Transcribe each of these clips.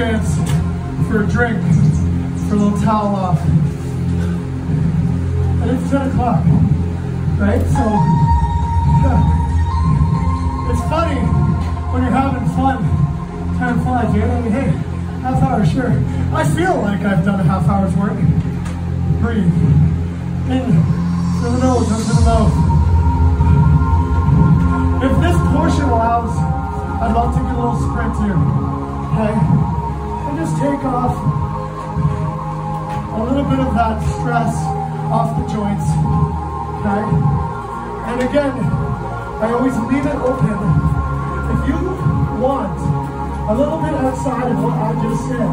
chance for a drink, for a little towel off. And it's 10 o'clock, right? So, yeah. It's funny when you're having fun. Time flies, you know? I hey, half hour, sure. I feel like I've done a half hour's work. Breathe. In through the nose, into the mouth. If this portion allows, I'd love to get a little sprint here, okay? Just take off a little bit of that stress off the joints. Okay? And again, I always leave it open. If you want a little bit outside of what I just said,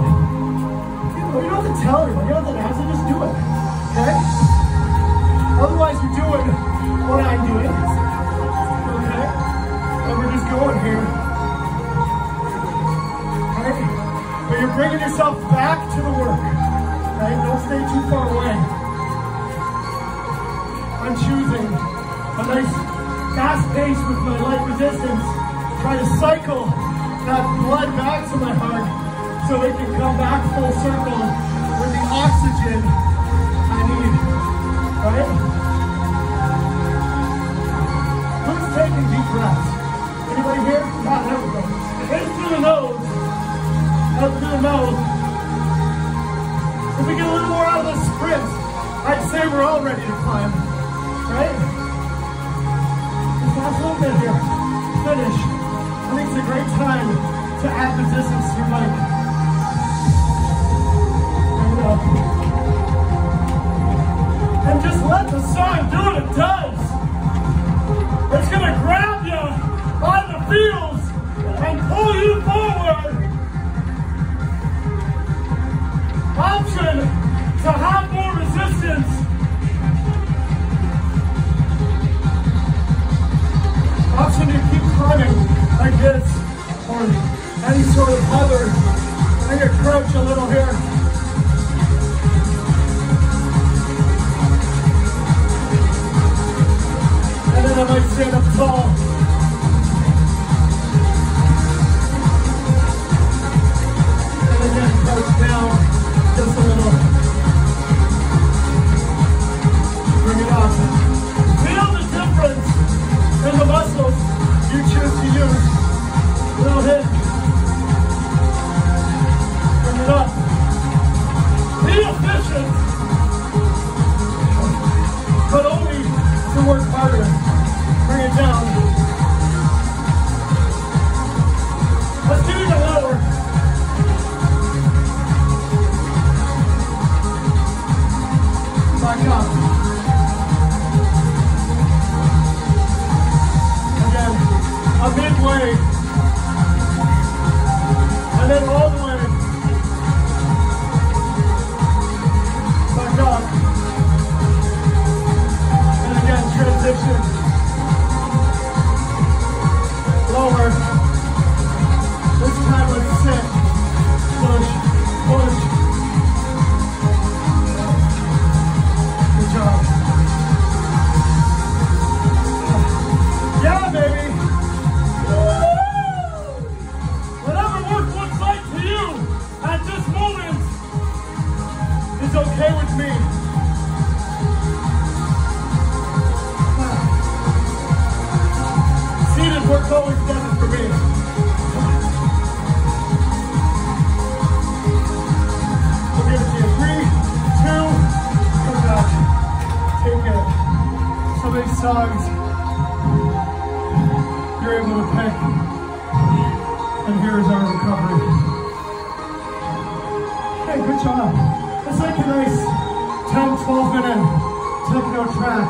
you don't have to tell anyone, you don't have to answer, just do it. Okay? Otherwise, you're doing bringing yourself back to the work. Right? Don't stay too far away. I'm choosing a nice fast pace with my light resistance. Try to cycle that blood back to my heart so it can come back full circle with the oxygen say this or any sort of hover. Back up. Songs you're able to pick. And here's our recovery. Hey, good job. It's like a nice 10, 12 minute techno track.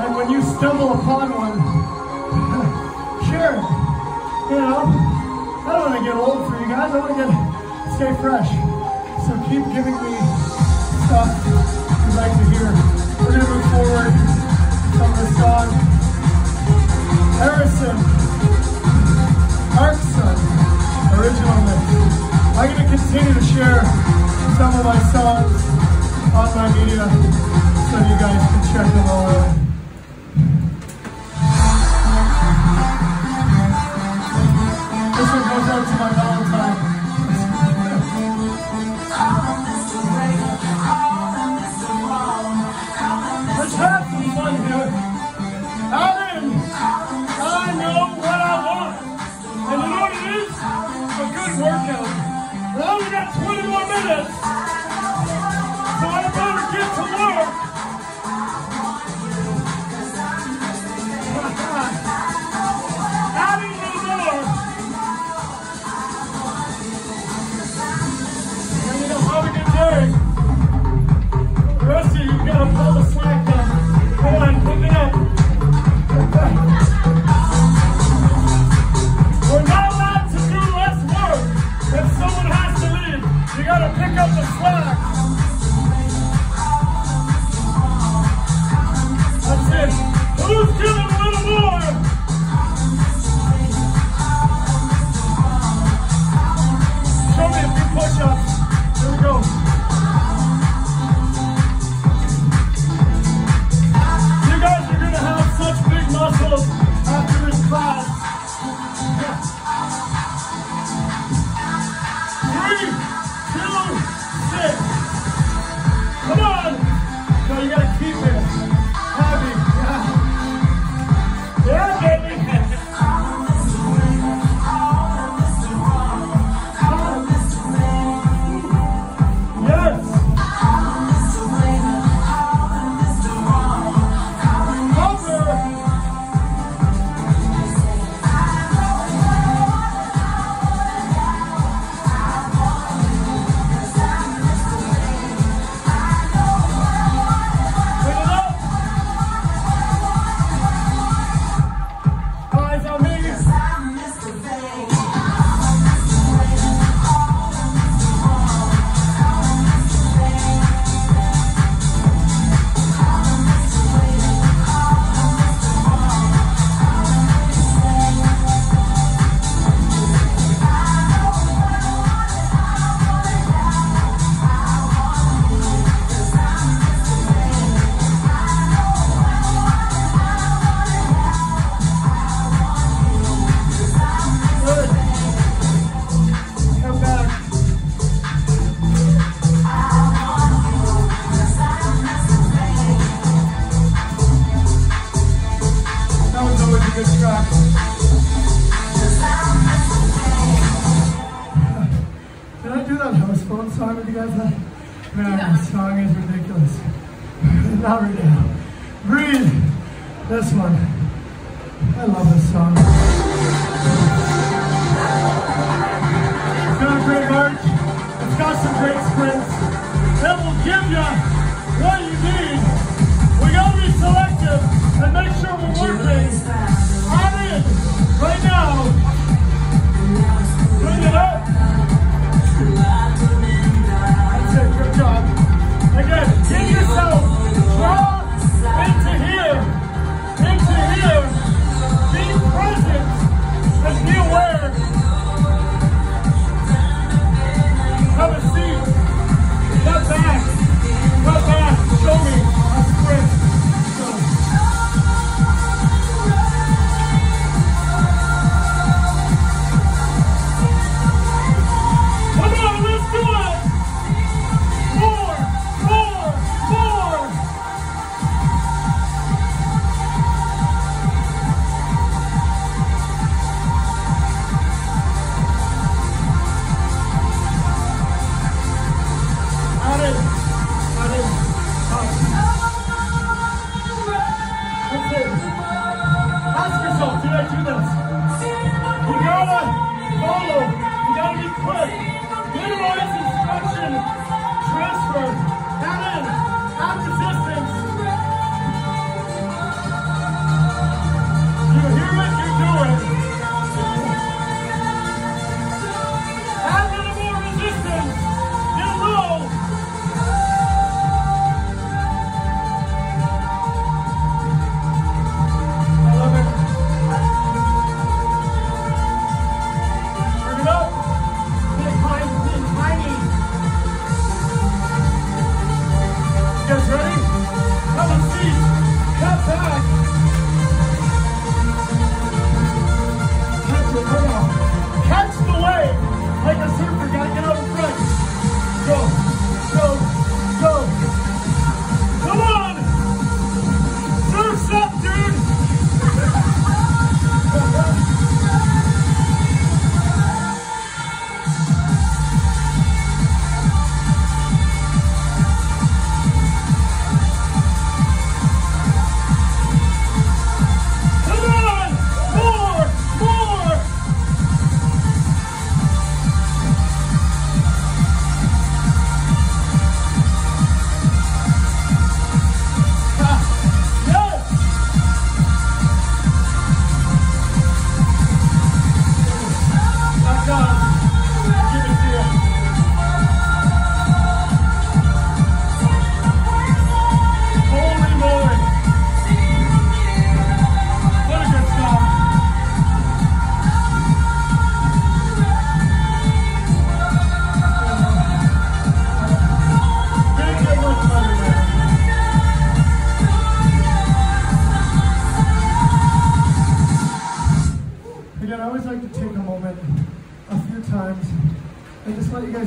And when you stumble upon one, you know, I don't want to get old for you guys. I want to get stay fresh. So keep giving me stuff you'd like to hear. We're gonna move forward from this song. Harrison, Arkson, original mix. I'm gonna continue to share some of my songs on my media so you guys can check them all out. workout. We only got 20 more minutes. I love this song. It's got a great march. It's got some great sprints. That will give you what you need. We gotta be selective and make sure we're working on in right now. Bring it up. That's it, good job. Again, get yourself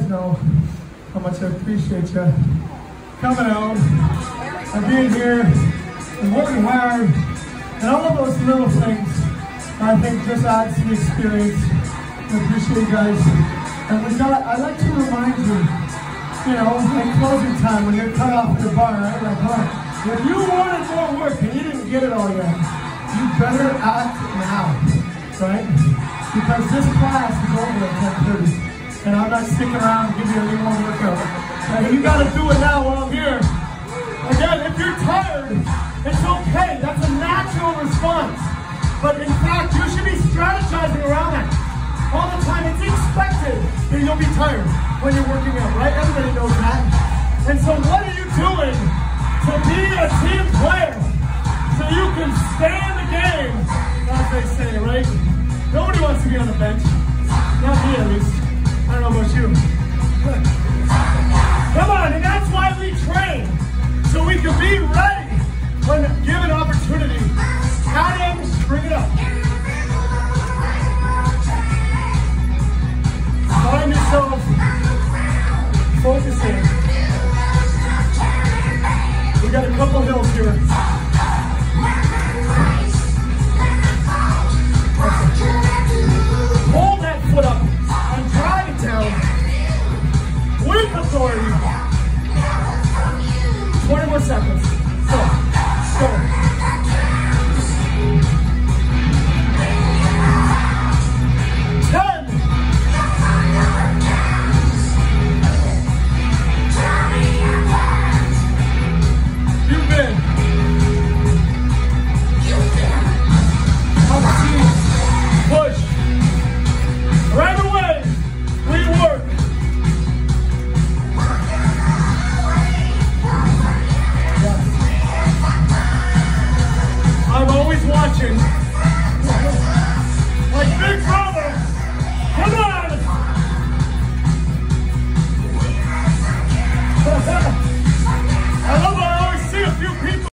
know how much I appreciate you coming out and being here and working hard and all of those little things I think just adds to the experience. I appreciate you guys. And we got, I'd like to remind you, you know, at closing time when you're cut off at the bar, right? Like, on. If you wanted more work and you didn't get it all yet, you better act now, right? Because this class is over at 10.30 and I'm not sticking around to give you any more workout. And you gotta do it now while I'm here. Again, if you're tired, it's okay. That's a natural response. But in fact, you should be strategizing around that. All the time, it's expected that you'll be tired when you're working out, right? Everybody knows that. And so what are you doing to be a team player so you can stay in the game, as they say, right? Nobody wants to be on the bench. Not me, at least. I don't know about you.